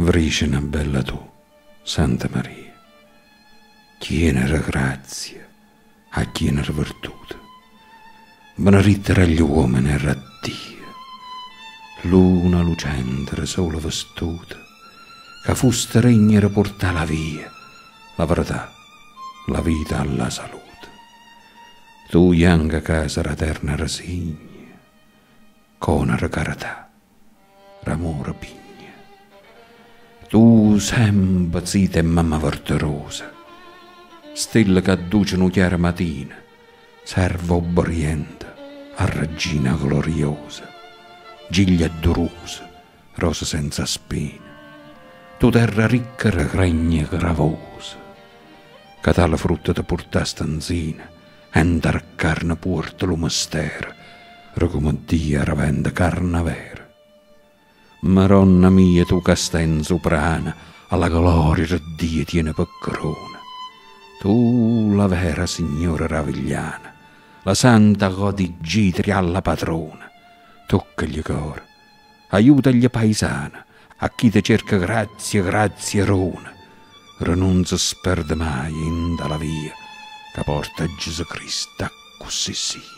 Vricina bella tu, Santa Maria, chienere grazia, a chienere virtute, benedittera gli uomini e rattia, luna lucente, sole vestuta, che fuste regnere porta la via, la verità, la vita alla salute. Tu, ianga casa eterna con carità, ramore pigna. Tu sempre zita e mamma verterosa, stella che adduce chiara mattina, servo obboriente, a regina gloriosa, giglia durosa, rosa senza spine, tu terra ricca regna gravosa, che tale frutta ti porta stanzina, endar carne porta lo mistero, come Dio ravende carne vera. Maronna mia, tu che stai soprana, alla gloria di Dio tiene per corona. Tu, la vera signora ravigliana, la santa godigitri alla padrona, toccagli cuore, aiutagli paesana, a chi ti cerca grazia, grazia rona, renunza sperde mai in dalla via, che porta Gesù Cristo così sia.